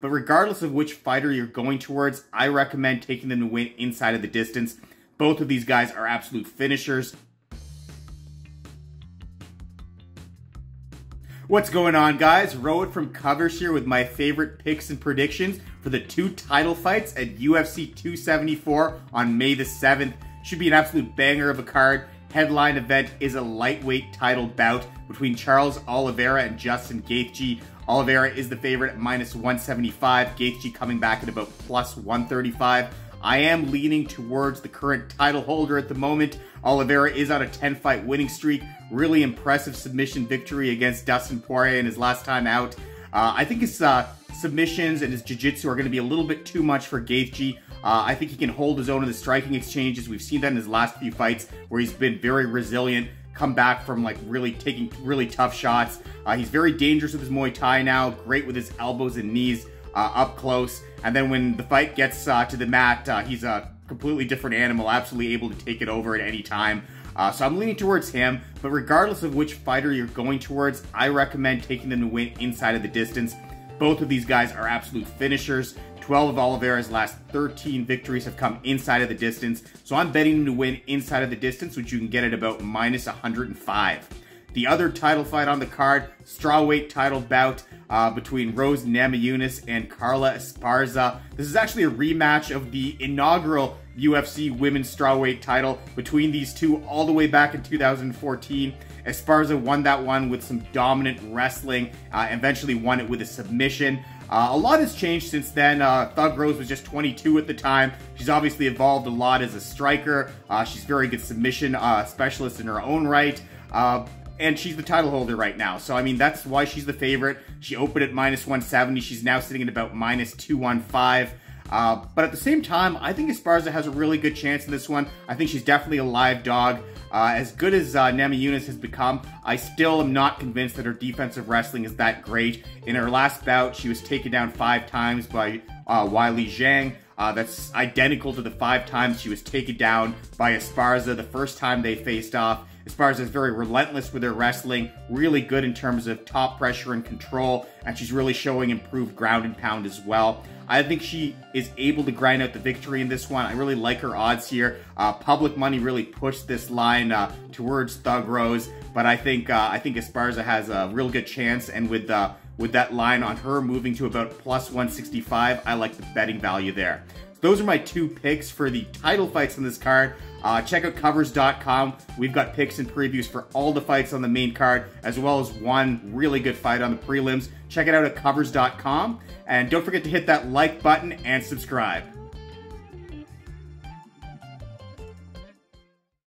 But regardless of which fighter you're going towards, I recommend taking them to win inside of the distance. Both of these guys are absolute finishers. What's going on, guys? Rohit from Covers here with my favorite picks and predictions for the two title fights at UFC 274 on May the 7th. Should be an absolute banger of a card. Headline event is a lightweight title bout between Charles Oliveira and Justin Gaethje. Oliveira is the favorite at minus 175. Gaethje coming back at about plus 135. I am leaning towards the current title holder at the moment. Oliveira is on a 10 fight winning streak. Really impressive submission victory against Dustin Poirier in his last time out. Uh, I think his uh, submissions and his jiu-jitsu are going to be a little bit too much for Gaethje. Uh, I think he can hold his own in the striking exchanges. We've seen that in his last few fights where he's been very resilient, come back from like really taking really tough shots. Uh, he's very dangerous with his Muay Thai now, great with his elbows and knees uh, up close. And then when the fight gets uh, to the mat, uh, he's a completely different animal, absolutely able to take it over at any time. Uh, so I'm leaning towards him, but regardless of which fighter you're going towards, I recommend taking them to win inside of the distance. Both of these guys are absolute finishers. 12 of Oliveira's last 13 victories have come inside of the distance, so I'm betting him to win inside of the distance, which you can get at about minus 105. The other title fight on the card, strawweight title bout uh, between Rose Namajunas and Carla Esparza. This is actually a rematch of the inaugural UFC women's strawweight title between these two all the way back in 2014. Esparza won that one with some dominant wrestling, uh, eventually won it with a submission. Uh, a lot has changed since then. Uh, Thug Rose was just 22 at the time. She's obviously evolved a lot as a striker. Uh, she's very good submission uh, specialist in her own right. And she's the title holder right now. So, I mean, that's why she's the favorite. She opened at minus 170. She's now sitting at about minus 215. Uh, but at the same time, I think Esparza has a really good chance in this one. I think she's definitely a live dog. Uh, as good as uh, Namajunas has become, I still am not convinced that her defensive wrestling is that great. In her last bout, she was taken down five times by uh, Weili Zhang. Uh, that's identical to the five times she was taken down by Esparza the first time they faced off. Esparza is very relentless with her wrestling, really good in terms of top pressure and control, and she's really showing improved ground and pound as well. I think she is able to grind out the victory in this one. I really like her odds here. Uh, public money really pushed this line uh, towards Thug Rose, but I think uh, I think Esparza has a real good chance, and with uh, with that line on her moving to about plus 165, I like the betting value there. Those are my two picks for the title fights on this card. Uh, check out covers.com. We've got picks and previews for all the fights on the main card, as well as one really good fight on the prelims. Check it out at covers.com. And don't forget to hit that like button and subscribe.